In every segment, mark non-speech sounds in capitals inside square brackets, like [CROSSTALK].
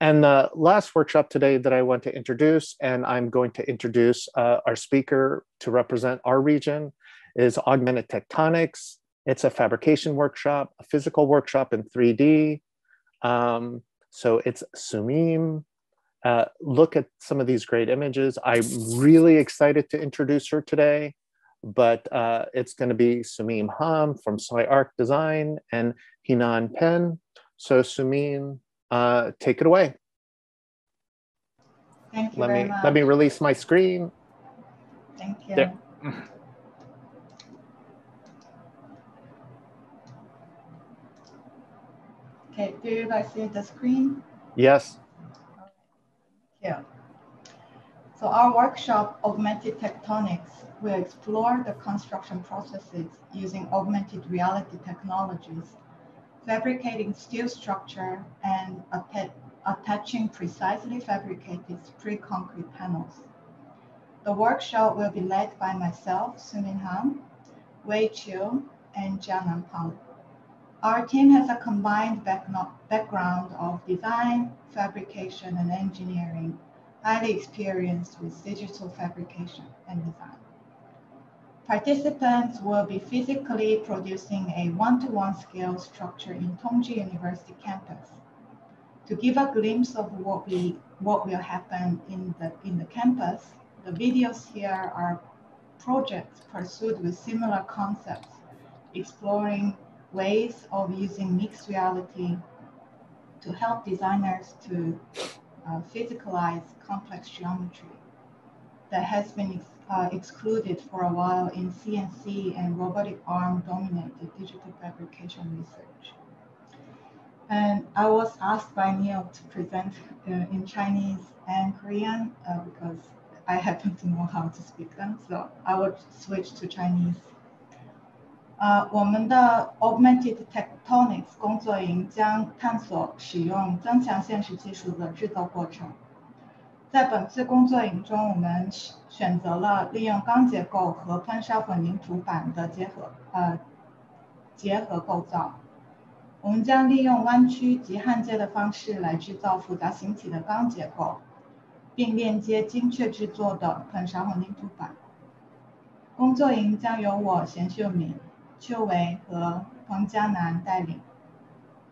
and the last workshop today that I want to introduce, and I'm going to introduce uh, our speaker to represent our region, is Augmented Tectonics. It's a fabrication workshop, a physical workshop in 3D. Um, so it's Soomeen. Uh, look at some of these great images. I'm really excited to introduce her today, but uh, it's going to be Soomeen Hahm from Soy Arc Design and Jianan Pang. So Soomeen, uh, take it away. Thank you let very me, much. Let me release my screen. Thank you. There. Okay, do you guys see the screen? Yes. Yeah. So our workshop, Augmented Tectonics, will explore the construction processes using augmented reality technologies, fabricating steel structure and attaching precisely fabricated pre-concrete panels. The workshop will be led by myself, Soomeen Hahm, Wei Chiu, and Jianan Pang. Our team has a combined background of design, fabrication, and engineering, highly experienced with digital fabrication and design. Participants will be physically producing a one-to-one -one scale structure in Tongji University campus. To give a glimpse of what, we, what will happen in the, in the campus, the videos here are projects pursued with similar concepts, exploring ways of using mixed reality to help designers to uh, physicalize complex geometry that has been ex uh, excluded for a while in CNC and robotic arm dominated digital fabrication research. And I was asked by Neil to present uh, in Chinese and Korean uh, because I happen to know how to speak them. So I would switch to Chinese. 呃，我们的 Augmented Tectonics 工作营将探索使用增强现实技术的制造过程。 在本次工作营中，我们选择了利用钢结构和喷砂混凝土板的结合，呃，结合构造。我们将利用弯曲及焊接的方式来制造复杂形体的钢结构，并链接精确制作的喷砂混凝土板。工作营将由我贤秀敏。邱维和黄嘉南带领，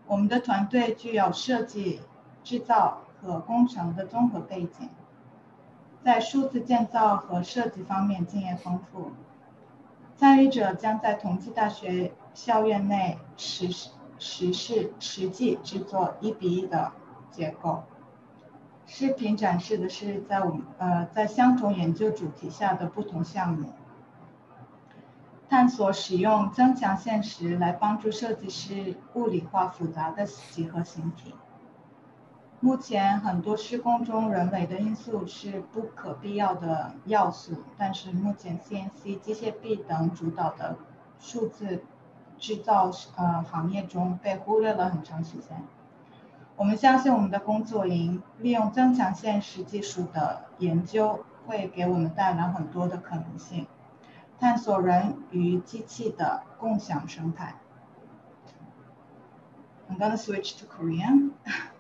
我们的团队具有设计、制造和工程的综合背景，在数字建造和设计方面经验丰富。参与者将在同济大学校园内实实施实际制作一比一的结构。视频展示的是在我们呃在相同研究主题下的不同项目。探索使用增强现实来帮助设计师物理化复杂的几何形体。目前很多施工中人为的因素是不可必要的要素，但是目前 CNC、机械臂等主导的数字制造呃行业中被忽略了很长时间。我们相信我们的工作营利用增强现实技术的研究会给我们带来很多的可能性。探索人与机器的共享生态。I'm gonna switch to Korean. [LAUGHS]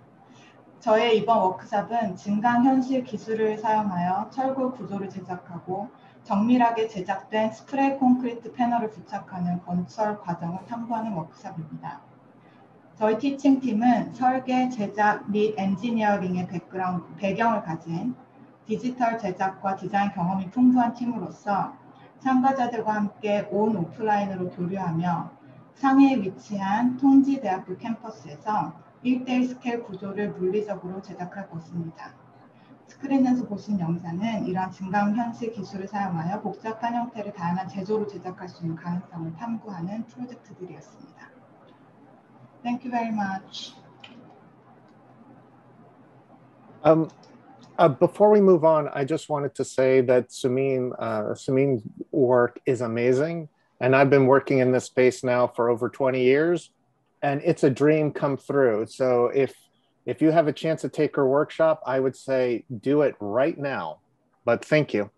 저의 이번 워크샵은 증강현실 기술을 사용하여 철골 구조를 제작하고 정밀하게 제작된 스프레이 콘크리트 패널을 부착하는 건설 과정을 탐구하는 워크샵입니다. 저희 티칭 팀은 설계, 제작 및 엔지니어링의 백그라운드, 배경을 가진 디지털 제작과 디자인 경험이 풍부한 팀으로서 참가자들과 함께 온 오프라인으로 교류하며 상해에 위치한 통지대학교 캠퍼스에서 1대1 스케일 구조를 물리적으로 제작할 것입니다. 스크린에서 보신 영상은 이러한 증강 현실 기술을 사용하여 복잡한 형태를 다양한 제조로 제작할 수 있는 가능성을 탐구하는 프로젝트들이었습니다. Thank you very much. Um, Uh, before we move on, I just wanted to say that Sumin, uh, Sumin's work is amazing. And I've been working in this space now for over 20 years and it's a dream come through. So if, if you have a chance to take her workshop, I would say do it right now, but thank you.